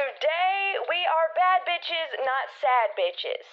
Today we are bad bitches, not sad bitches.